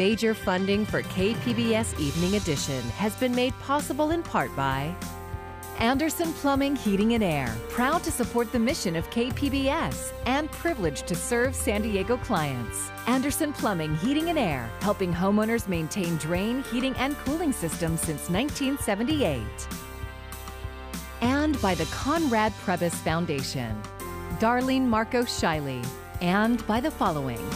Major funding for KPBS Evening Edition has been made possible in part by Anderson Plumbing, Heating and Air, proud to support the mission of KPBS and privileged to serve San Diego clients. Anderson Plumbing, Heating and Air, helping homeowners maintain drain, heating, and cooling systems since 1978. And by the Conrad Prebys Foundation, Darlene Marcos Shiley, and by the following.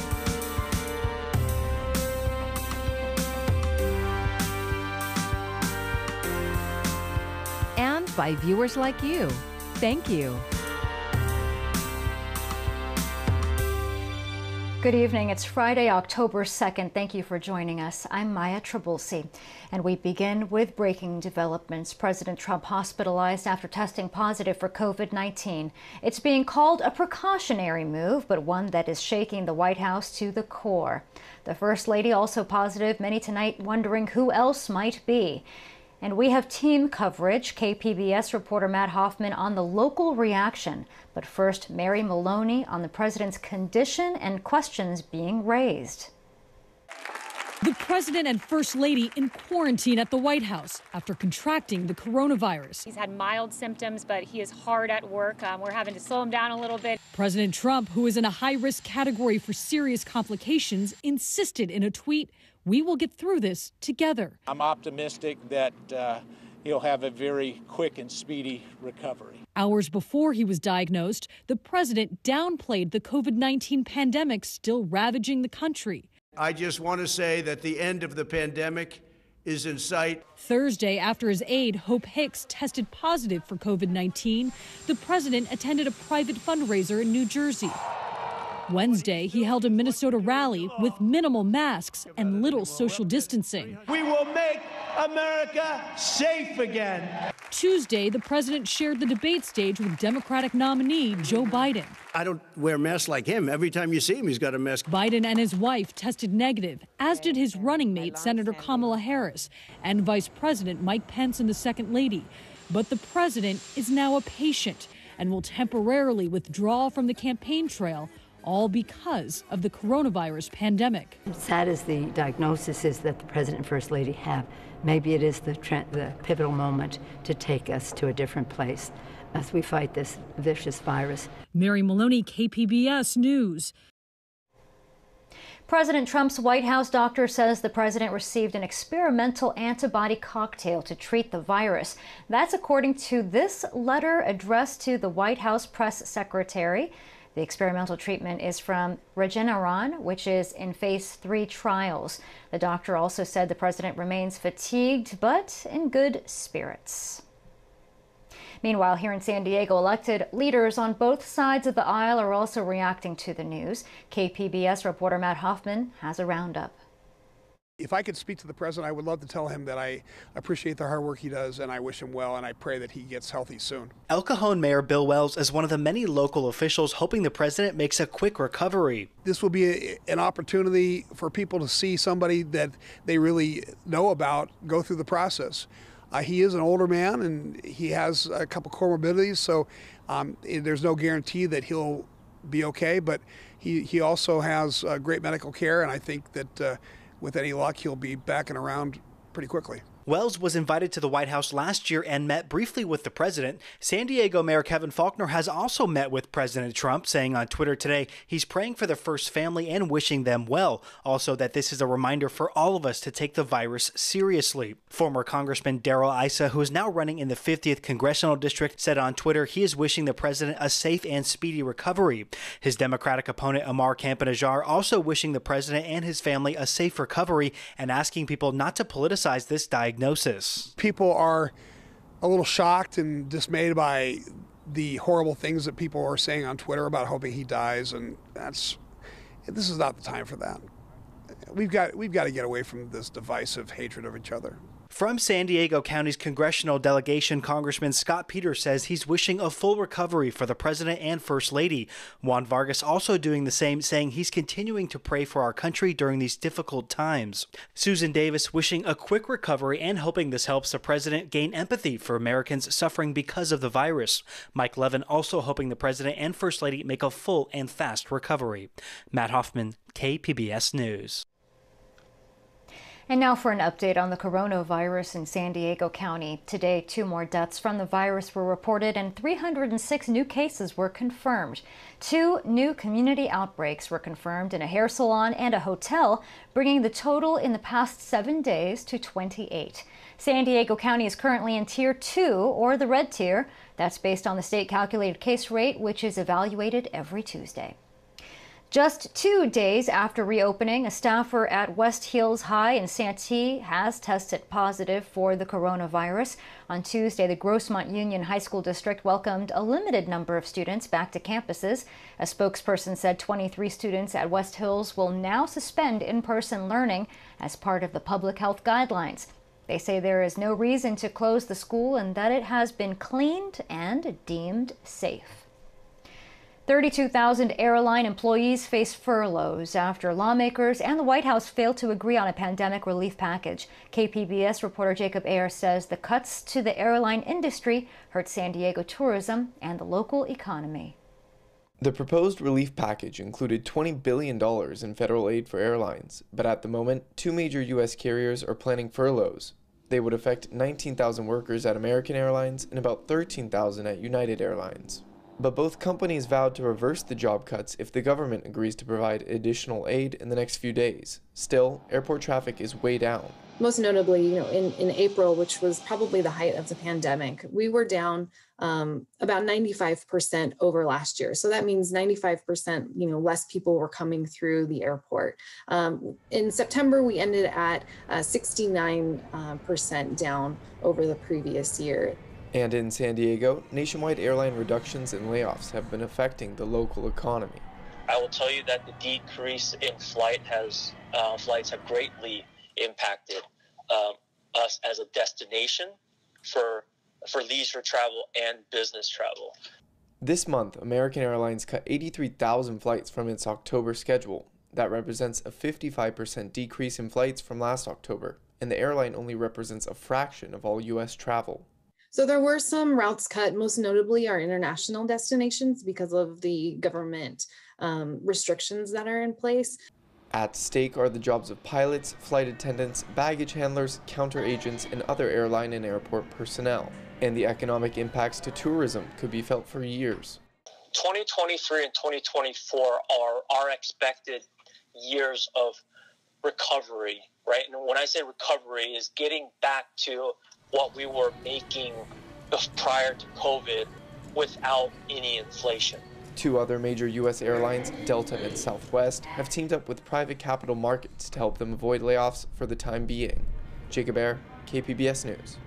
By viewers like you. Thank you. Good evening. It's Friday, October 2nd. Thank you for joining us. I'm Maya Trabulsi, and we begin with breaking developments. President Trump hospitalized after testing positive for COVID 19. It's being called a precautionary move, but one that is shaking the White House to the core. The First Lady also positive, many tonight wondering who else might be. And we have team coverage. KPBS reporter Matt Hoffman on the local reaction. But first, Mary Maloney on the president's condition and questions being raised. The president and first lady in quarantine at the White House after contracting the coronavirus. He's had mild symptoms, but he is hard at work. Um, we're having to slow him down a little bit. President Trump, who is in a high risk category for serious complications, insisted in a tweet we will get through this together. I'm optimistic that uh, he'll have a very quick and speedy recovery. Hours before he was diagnosed, the president downplayed the COVID 19 pandemic still ravaging the country. I just want to say that the end of the pandemic is in sight. Thursday, after his aide, Hope Hicks, tested positive for COVID 19, the president attended a private fundraiser in New Jersey. Wednesday, he held a Minnesota rally with minimal masks and little social distancing. We will make America safe again. Tuesday, the president shared the debate stage with Democratic nominee Joe Biden. I don't wear masks like him. Every time you see him, he's got a mask. Biden and his wife tested negative, as did his running mate, Senator Kamala Harris, and Vice President Mike Pence and the Second Lady. But the president is now a patient and will temporarily withdraw from the campaign trail all because of the coronavirus pandemic. Sad as the diagnosis is that the President and First Lady have, maybe it is the, the pivotal moment to take us to a different place as we fight this vicious virus. Mary Maloney, KPBS News. President Trump's White House doctor says the president received an experimental antibody cocktail to treat the virus. That's according to this letter addressed to the White House press secretary. The experimental treatment is from Regeneron, which is in phase three trials. The doctor also said the president remains fatigued but in good spirits. Meanwhile, here in San Diego, elected leaders on both sides of the aisle are also reacting to the news. KPBS reporter Matt Hoffman has a roundup. If I could speak to the president, I would love to tell him that I appreciate the hard work he does and I wish him well and I pray that he gets healthy soon. El Cajon Mayor Bill Wells is one of the many local officials hoping the president makes a quick recovery. This will be a, an opportunity for people to see somebody that they really know about go through the process. Uh, he is an older man and he has a couple comorbidities, so um, there's no guarantee that he'll be okay, but he, he also has uh, great medical care, and I think that. Uh, with any luck, he'll be back and around pretty quickly. Wells was invited to the White House last year and met briefly with the president. San Diego Mayor Kevin Faulconer has also met with President Trump, saying on Twitter today he's praying for the first family and wishing them well. Also, that this is a reminder for all of us to take the virus seriously. Former Congressman Darrell Issa, who is now running in the 50th Congressional District, said on Twitter he is wishing the president a safe and speedy recovery. His Democratic opponent, Ammar Campa-Najjar, also wishing the president and his family a safe recovery and asking people not to politicize this diagnosis diagnosis. People are a little shocked and dismayed by the horrible things that people are saying on Twitter about hoping he dies, and that's this is not the time for that. We've got we've got to get away from this divisive hatred of each other. From San Diego County's congressional delegation, Congressman Scott Peters says he's wishing a full recovery for the president and first lady. Juan Vargas also doing the same, saying he's continuing to pray for our country during these difficult times. Susan Davis wishing a quick recovery and hoping this helps the president gain empathy for Americans suffering because of the virus. Mike Levin also hoping the president and first lady make a full and fast recovery. Matt Hoffman, KPBS News. And now for an update on the coronavirus in San Diego County. Today, two more deaths from the virus were reported and 306 new cases were confirmed. Two new community outbreaks were confirmed in a hair salon and a hotel, bringing the total in the past seven days to 28. San Diego County is currently in Tier 2, or the red tier. That's based on the state calculated case rate, which is evaluated every Tuesday. Just two days after reopening, a staffer at West Hills High in Santee has tested positive for the coronavirus. On Tuesday, the Grossmont Union High School District welcomed a limited number of students back to campuses. A spokesperson said 23 students at West Hills will now suspend in person learning as part of the public health guidelines. They say there is no reason to close the school and that it has been cleaned and deemed safe. 32,000 airline employees face furloughs after lawmakers and the White House failed to agree on a pandemic relief package. KPBS reporter Jacob Aere says the cuts to the airline industry hurt San Diego tourism and the local economy. The proposed relief package included $20 billion in federal aid for airlines, but at the moment, two major U.S. carriers are planning furloughs. They would affect 19,000 workers at American Airlines and about 13,000 at United Airlines. But both companies vowed to reverse the job cuts if the government agrees to provide additional aid in the next few days. Still, airport traffic is way down. Most notably, you know, in, in April, which was probably the height of the pandemic, we were down um, about 95% over last year. So that means 95%, you know, less people were coming through the airport. Um, in September, we ended at uh, 69% uh, down over the previous year. And in San Diego, nationwide airline reductions and layoffs have been affecting the local economy. I will tell you that the decrease in flight has uh, flights have greatly impacted um, us as a destination for for leisure travel and business travel. This month, American Airlines cut 83,000 flights from its October schedule. That represents a 55% decrease in flights from last October, and the airline only represents a fraction of all U.S. travel. So there were some routes cut, most notably our international destinations because of the government um, restrictions that are in place. At stake are the jobs of pilots, flight attendants, baggage handlers, counter agents, and other airline and airport personnel. And the economic impacts to tourism could be felt for years. 2023 and 2024 are our expected years of recovery, right? And when I say recovery, is getting back to what we were making prior to COVID without any inflation. Two other major U.S. airlines, Delta and Southwest, have teamed up with private capital markets to help them avoid layoffs for the time being. Jacob Aere, KPBS News.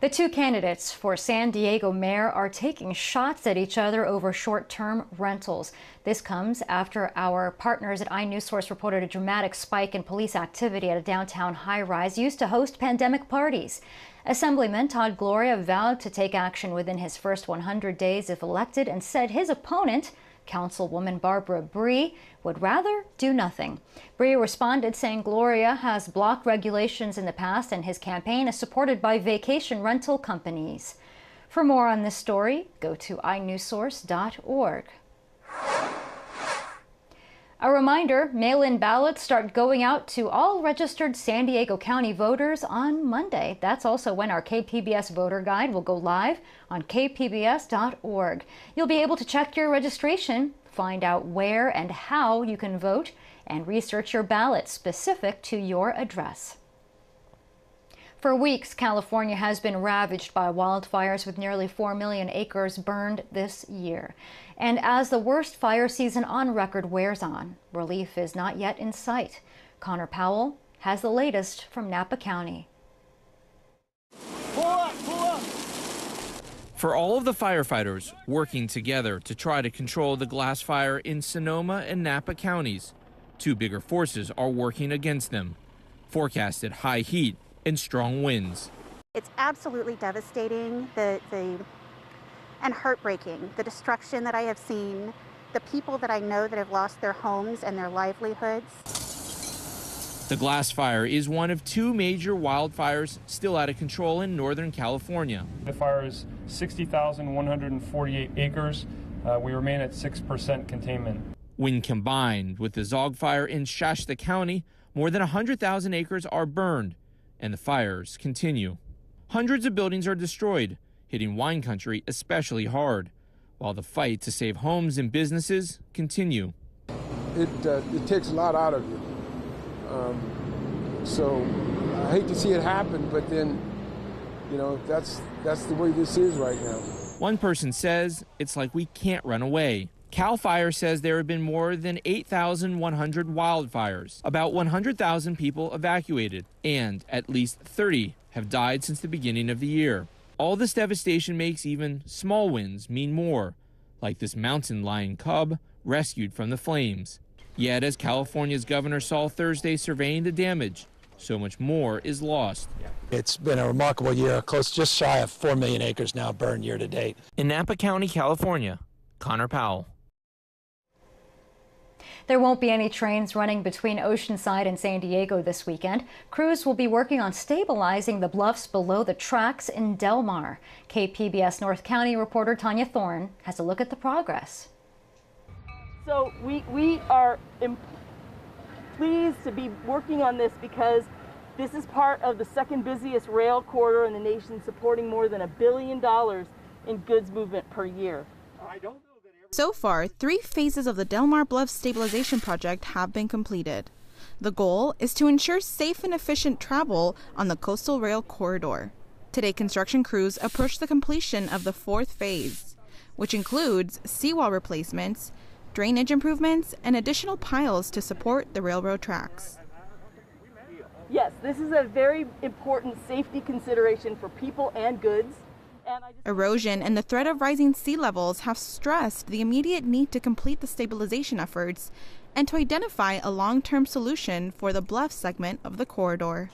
The two candidates for San Diego mayor are taking shots at each other over short term rentals. This comes after our partners at inewsource reported a dramatic spike in police activity at a downtown high rise used to host pandemic parties. Assemblyman Todd Gloria vowed to take action within his first 100 days if elected and said his opponent, Councilwoman Barbara Bry would rather do nothing. Bry responded saying Gloria has blocked regulations in the past and his campaign is supported by vacation rental companies. For more on this story, go to inewsource.org. A reminder mail in ballots start going out to all registered San Diego County voters on Monday. That's also when our KPBS voter guide will go live on kpbs.org. You'll be able to check your registration, find out where and how you can vote, and research your ballot specific to your address. For weeks, California has been ravaged by wildfires with nearly 4 million acres burned this year. And as the worst fire season on record wears on, relief is not yet in sight. Connor Powell has the latest from Napa County. Pull up, pull up. For all of the firefighters working together to try to control the glass fire in Sonoma and Napa counties, two bigger forces are working against them. Forecasted high heat and strong winds. It's absolutely devastating, the, the, and heartbreaking, the destruction that I have seen, the people that I know that have lost their homes and their livelihoods. The glass fire is one of two major wildfires still out of control in Northern California. The fire is 60,148 acres. Uh, we remain at 6% containment. When combined with the Zogg fire in Shasta County, More than 100,000 acres are burned, and the fires continue. Hundreds of buildings are destroyed, hitting wine country especially hard, while the fight to save homes and businesses continue. It, uh, it takes a lot out of you. Um, so I hate to see it happen, but then, you know, that's, that's the way this is right now. One person says it's like we can't run away. CAL FIRE says there have been more than 8,100 wildfires, about 100,000 people evacuated, and at least 30 have died since the beginning of the year. All this devastation makes even small wins mean more, like this mountain lion cub rescued from the flames. Yet, as California's governor saw Thursday surveying the damage, so much more is lost. It's been a remarkable year, close just shy of 4 million acres now burned year to date. In Napa County, California, Connor Powell. There won't be any trains running between Oceanside and San Diego this weekend. Crews will be working on stabilizing the bluffs below the tracks in Del Mar. KPBS North County reporter Tanya Thorne has a look at the progress. So we, we are pleased to be working on this because this is part of the second busiest rail corridor in the nation, supporting more than a billion dollars in goods movement per year. So far, three phases of the Del Mar Bluff Stabilization Project have been completed. The goal is to ensure safe and efficient travel on the coastal rail corridor. Today, construction crews approach the completion of the fourth phase, which includes seawall replacements, drainage improvements, and additional piles to support the railroad tracks. Yes, this is a very important safety consideration for people and goods. And Erosion and the threat of rising sea levels have stressed the immediate need to complete the stabilization efforts and to identify a long term solution for the bluff segment of the corridor.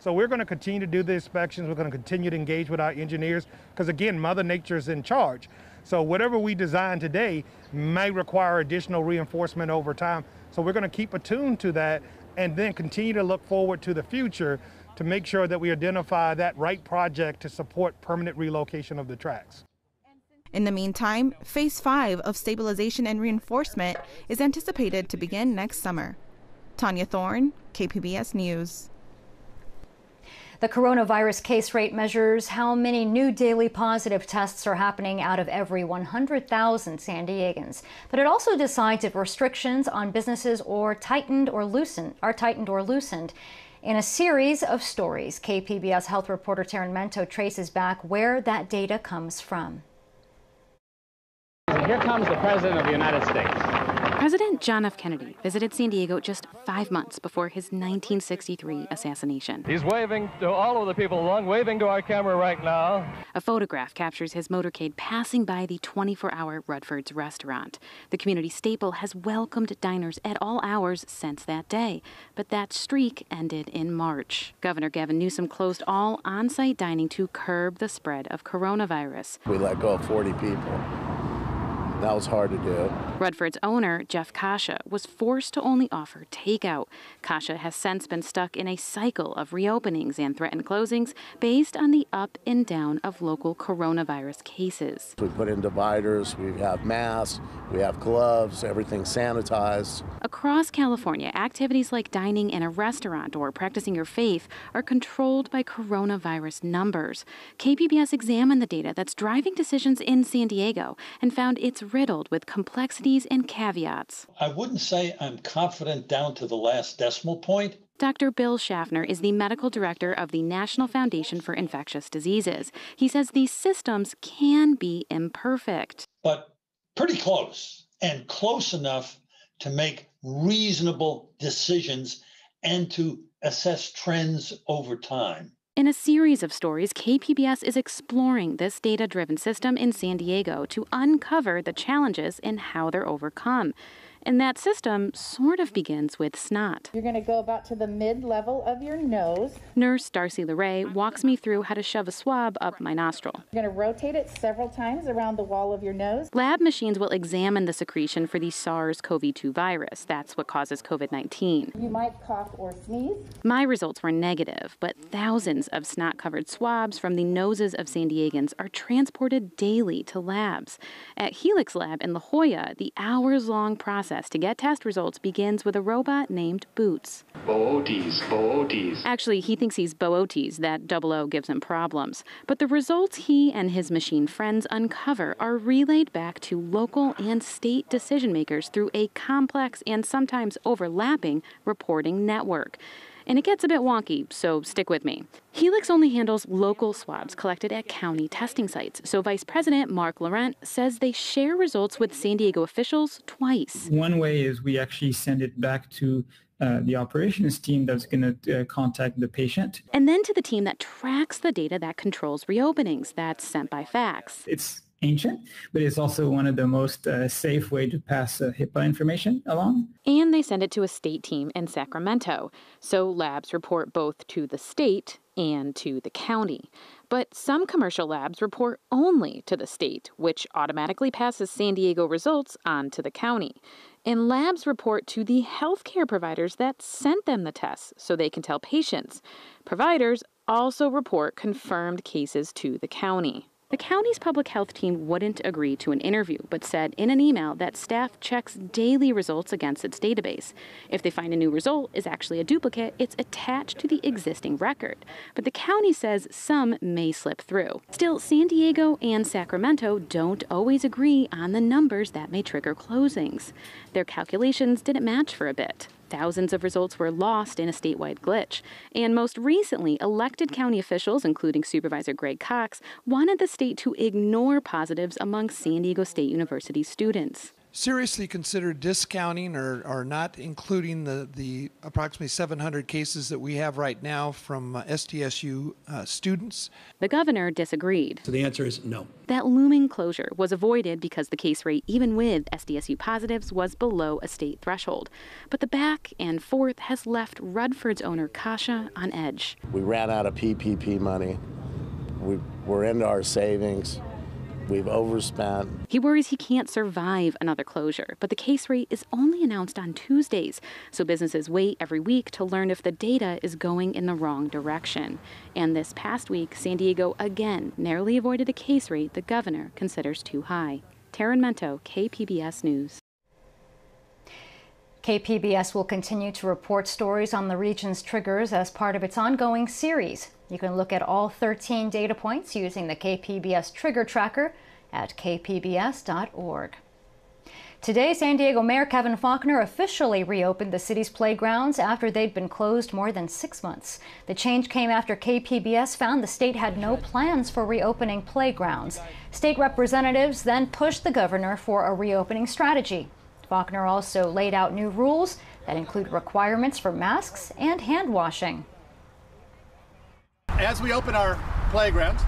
So we're going to continue to do the inspections. We're going to continue to engage with our engineers because, again, Mother Nature is in charge. So whatever we design today may require additional reinforcement over time. So we're going to keep attuned to that and then continue to look forward to the future to make sure that we identify that right project to support permanent relocation of the tracks. In the meantime, Phase 5 of stabilization and reinforcement is anticipated to begin next summer. Tanya Thorne, KPBS News. The coronavirus case rate measures how many new daily positive tests are happening out of every 100,000 San Diegans. But it also decides if restrictions on businesses or tightened or loosened are tightened or loosened. In a series of stories, KPBS health reporter Taryn Mento traces back where that data comes from. Here comes the President of the United States. President John F. Kennedy visited San Diego just five months before his 1963 assassination. He's waving to all of the people along, waving to our camera right now. A photograph captures his motorcade passing by the 24 hour Rudford's restaurant. The community staple has welcomed diners at all hours since that day, but that streak ended in March. Governor Gavin Newsom closed all on site dining to curb the spread of coronavirus. We let go of 40 people. That was hard to do. Rudford's owner, Jeff Kasha, was forced to only offer takeout. Kasha has since been stuck in a cycle of reopenings and threatened closings based on the up and down of local coronavirus cases. We put in dividers, we have masks, we have gloves, everything sanitized. Across California, activities like dining in a restaurant or practicing your faith are controlled by coronavirus numbers. KPBS examined the data that's driving decisions in San Diego and found it's riddled with complexities and caveats. I wouldn't say I'm confident down to the last decimal point. Dr. Bill Schaffner is the medical director of the National Foundation for Infectious Diseases. He says these systems can be imperfect, but pretty close and close enough to make reasonable decisions and to assess trends over time. In a series of stories, KPBS is exploring this data driven system in San Diego to uncover the challenges and how they're overcome. And that system sort of begins with snot. You're going to go about to the mid level of your nose. Nurse Darcy LeRae walks me through how to shove a swab up my nostril. You're going to rotate it several times around the wall of your nose. Lab machines will examine the secretion for the SARS CoV 2 virus. That's what causes COVID 19. You might cough or sneeze. My results were negative, but thousands of snot covered swabs from the noses of San Diegans are transported daily to labs. At Helix Lab in La Jolla, the hours long process process to get test results begins with a robot named Boots. Booties, Booties. Actually, he thinks he's Booties, that double O gives him problems. But the results he and his machine friends uncover are relayed back to local and state decision makers through a complex and sometimes overlapping reporting network and it gets a bit wonky, so stick with me. Helix only handles local swabs collected at county testing sites, so Vice President Mark Laurent says they share results with San Diego officials twice. One way is we actually send it back to uh, the operations team that's going to uh, contact the patient. And then to the team that tracks the data that controls reopenings that's sent by fax. It's ancient, but it's also one of the most uh, safe way to pass uh, HIPAA information along. And they send it to a state team in Sacramento. So labs report both to the state and to the county. But some commercial labs report only to the state, which automatically passes San Diego results on to the county. And labs report to the healthcare providers that sent them the tests so they can tell patients. Providers also report confirmed cases to the county. The county's public health team wouldn't agree to an interview, but said in an email that staff checks daily results against its database. If they find a new result is actually a duplicate, it's attached to the existing record. But the county says some may slip through. Still, San Diego and Sacramento don't always agree on the numbers that may trigger closings. Their calculations didn't match for a bit. Thousands of results were lost in a statewide glitch. And most recently, elected county officials, including Supervisor Greg Cox, wanted the state to ignore positives among San Diego State University students seriously consider discounting or, or not including the, the approximately 700 cases that we have right now from uh, SDSU uh, students? The governor disagreed. So the answer is no. That looming closure was avoided because the case rate, even with SDSU positives, was below a state threshold. But the back and forth has left Rudford's owner, Kasha, on edge. We ran out of PPP money. We, we're into our savings. We've overspent. He worries he can't survive another closure, but the case rate is only announced on Tuesdays, so businesses wait every week to learn if the data is going in the wrong direction. And this past week, San Diego again narrowly avoided a case rate the governor considers too high. Taryn Mento, KPBS News. KPBS will continue to report stories on the region's triggers as part of its ongoing series. You can look at all 13 data points using the KPBS Trigger Tracker at kpbs.org. Today, San Diego Mayor Kevin Faulconer officially reopened the city's playgrounds after they'd been closed more than six months. The change came after KPBS found the state had no plans for reopening playgrounds. State representatives then pushed the governor for a reopening strategy. Faulconer also laid out new rules that include requirements for masks and hand washing. As we open our playgrounds,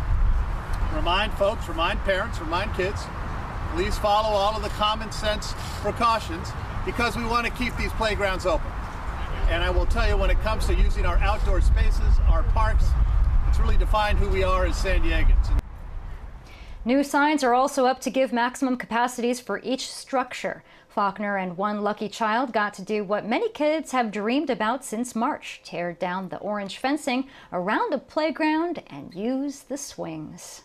remind folks, remind parents, remind kids, please follow all of the common sense precautions because we want to keep these playgrounds open. And I will tell you, when it comes to using our outdoor spaces, our parks, it's really defined who we are as San Diegans. New signs are also up to give maximum capacities for each structure. Faulconer and one lucky child got to do what many kids have dreamed about since March tear down the orange fencing around a playground and use the swings.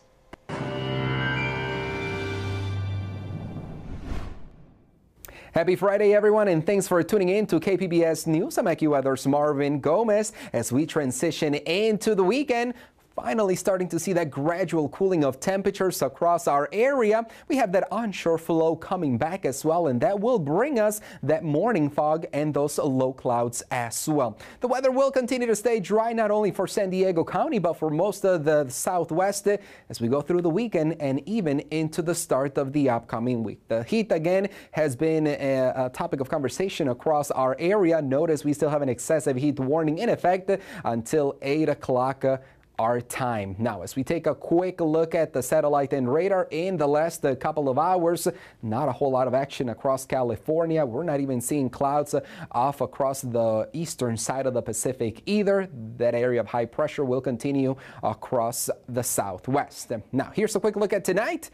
Happy Friday, everyone, and thanks for tuning in to KPBS News. I'm AccuWeather's Marvin Gomez as we transition into the weekend finally starting to see that gradual cooling of temperatures across our area. We have that onshore flow coming back as well, and that will bring us that morning fog and those low clouds as well. The weather will continue to stay dry not only for San Diego County, but for most of the southwest eh, as we go through the weekend and even into the start of the upcoming week. The heat again has been a, a topic of conversation across our area. Notice we still have an excessive heat warning in effect until 8 o'clock eh, our time. Now, as we take a quick look at the satellite and radar in the last uh, couple of hours, not a whole lot of action across California. We're not even seeing clouds uh, off across the eastern side of the Pacific either. That area of high pressure will continue across the southwest. Now, here's a quick look at tonight.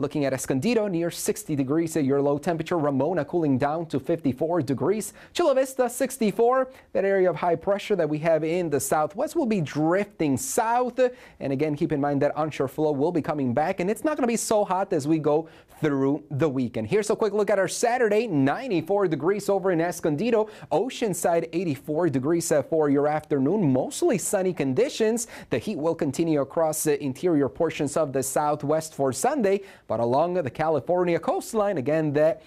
Looking at Escondido, near 60 degrees at your low temperature. Ramona cooling down to 54 degrees. Chula Vista, 64. That area of high pressure that we have in the southwest will be drifting south. And again, keep in mind that onshore flow will be coming back, and it's not going to be so hot as we go through the weekend. Here's a quick look at our Saturday 94 degrees over in Escondido. Oceanside, 84 degrees uh, for your afternoon. Mostly sunny conditions. The heat will continue across the interior portions of the southwest for Sunday. But along the California coastline, again, that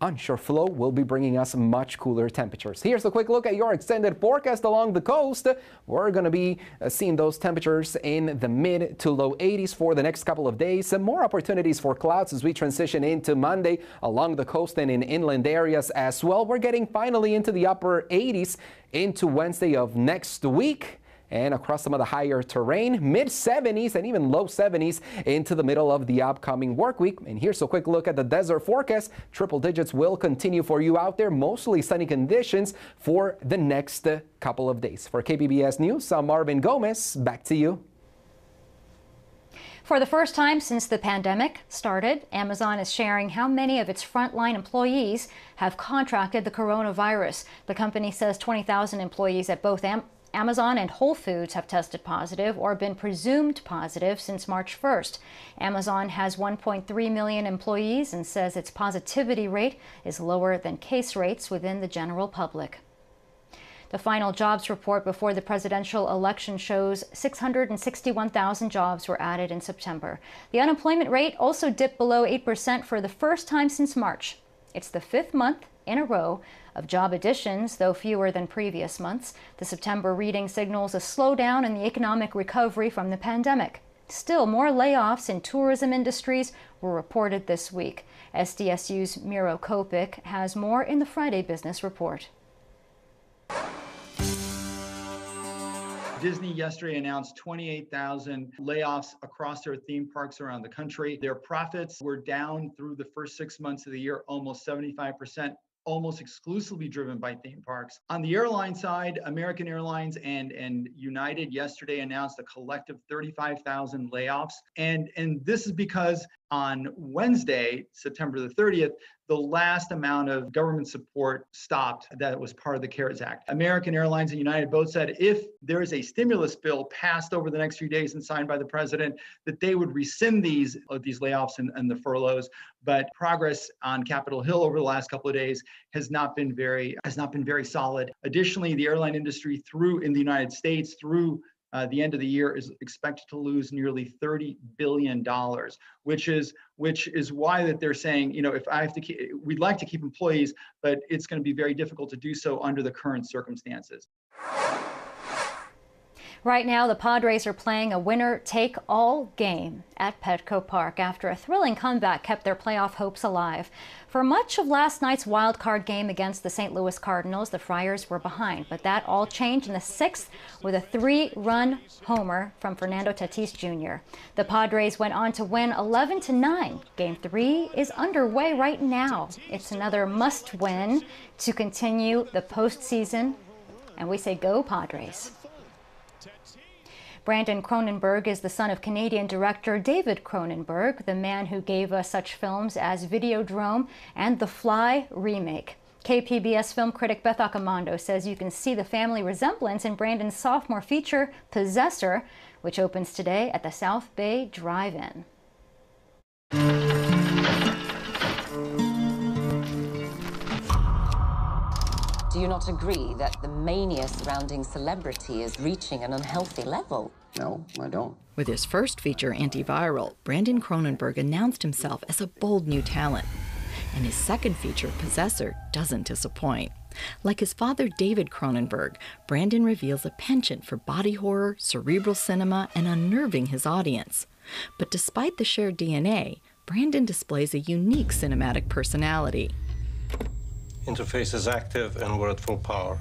onshore flow will be bringing us much cooler temperatures. Here's a quick look at your extended forecast along the coast. We're going to be uh, seeing those temperatures in the mid to low 80s for the next couple of days. Some more opportunities for clouds as we transition into Monday along the coast and in inland areas as well. We're getting finally into the upper 80s into Wednesday of next week and across some of the higher terrain, mid 70s and even low 70s into the middle of the upcoming work week. And here's a quick look at the desert forecast. Triple digits will continue for you out there, mostly sunny conditions for the next couple of days. For KPBS News, I'm Marvin Gomez. Back to you. For the first time since the pandemic started, Amazon is sharing how many of its frontline employees have contracted the coronavirus. The company says 20,000 employees at both Am Amazon and Whole Foods have tested positive or been presumed positive since March 1st. Amazon has 1.3 million employees and says its positivity rate is lower than case rates within the general public. The final jobs report before the presidential election shows 661,000 jobs were added in September. The unemployment rate also dipped below 8% for the first time since March. It's the fifth month in a row of job additions, though fewer than previous months. The September reading signals a slowdown in the economic recovery from the pandemic. Still, more layoffs in tourism industries were reported this week. SDSU's Miro Copic has more in the Friday Business Report. Disney yesterday announced 28,000 layoffs across their theme parks around the country. Their profits were down through the first six months of the year, almost 75% almost exclusively driven by theme parks. On the airline side, American Airlines and, and United yesterday announced a collective 35,000 layoffs. And, and this is because on Wednesday, September the 30th, the last amount of government support stopped that was part of the CARES Act. American Airlines and United both said if there is a stimulus bill passed over the next few days and signed by the president, that they would rescind these uh, these layoffs and, and the furloughs. But progress on Capitol Hill over the last couple of days has not been very has not been very solid. Additionally, the airline industry through in the United States through uh, the end of the year is expected to lose nearly 30 billion dollars which is which is why that they're saying you know if i have to keep we'd like to keep employees but it's going to be very difficult to do so under the current circumstances Right now, the Padres are playing a winner take all game at Petco Park after a thrilling comeback kept their playoff hopes alive. For much of last night's wild card game against the St. Louis Cardinals, the Friars were behind, but that all changed in the sixth with a three run homer from Fernando Tatis Jr. The Padres went on to win 11 to 9. Game three is underway right now. It's another must win to continue the postseason, and we say go Padres. Brandon Cronenberg is the son of Canadian director David Cronenberg, the man who gave us such films as Videodrome and The Fly remake. KPBS film critic Beth Accomando says you can see the family resemblance in Brandon's sophomore feature, Possessor, which opens today at the South Bay Drive-In. You not agree that the mania surrounding celebrity is reaching an unhealthy level? No, I don't. With his first feature, Antiviral, Brandon Cronenberg announced himself as a bold new talent. And his second feature, Possessor, doesn't disappoint. Like his father, David Cronenberg, Brandon reveals a penchant for body horror, cerebral cinema, and unnerving his audience. But despite the shared DNA, Brandon displays a unique cinematic personality. Interface is active and we're at full power.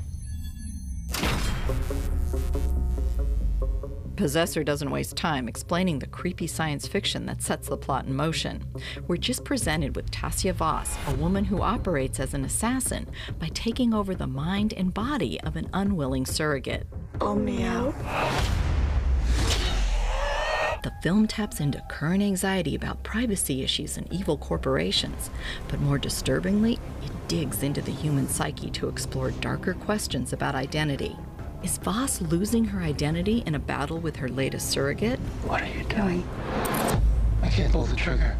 Possessor doesn't waste time explaining the creepy science fiction that sets the plot in motion. We're just presented with Tasya Vos, a woman who operates as an assassin by taking over the mind and body of an unwilling surrogate. Oh, meow. The film taps into current anxiety about privacy issues and evil corporations, but more disturbingly, it digs into the human psyche to explore darker questions about identity. Is Vos losing her identity in a battle with her latest surrogate? What are you doing? I can't pull the trigger.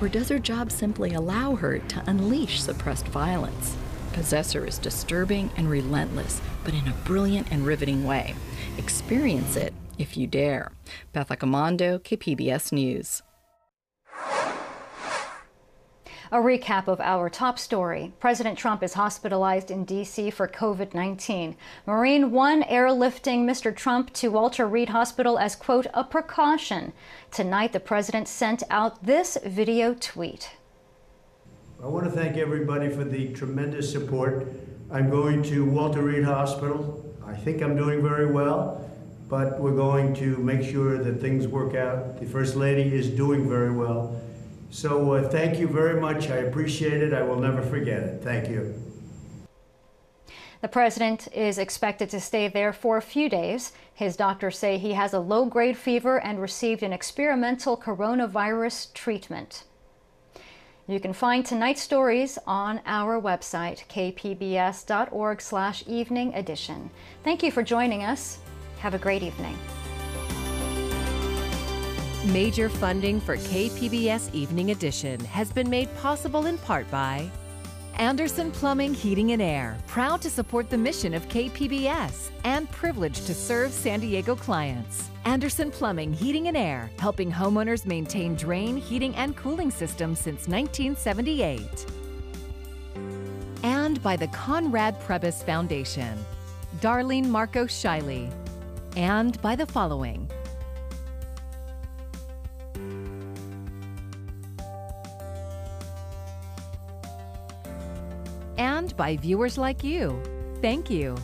Or does her job simply allow her to unleash suppressed violence? Possessor is disturbing and relentless, but in a brilliant and riveting way. Experience it if you dare. Beth Accomando, KPBS News. A recap of our top story. President Trump is hospitalized in D.C. for COVID 19. Marine One airlifting Mr. Trump to Walter Reed Hospital as, quote, a precaution. Tonight, the president sent out this video tweet. I want to thank everybody for the tremendous support. I'm going to Walter Reed Hospital. I think I'm doing very well, but we're going to make sure that things work out. The First Lady is doing very well. So uh, thank you very much. I appreciate it. I will never forget it. Thank you. The president is expected to stay there for a few days. His doctors say he has a low grade fever and received an experimental coronavirus treatment. You can find tonight's stories on our website, kpbs.org slash evening edition. Thank you for joining us. Have a great evening. Major funding for KPBS Evening Edition has been made possible in part by Anderson Plumbing, Heating and Air, proud to support the mission of KPBS and privileged to serve San Diego clients. Anderson Plumbing, Heating and Air, helping homeowners maintain drain, heating, and cooling systems since 1978. And by the Conrad Prebys Foundation, Darlene Marcos Shiley. And by the following and by viewers like you. Thank you.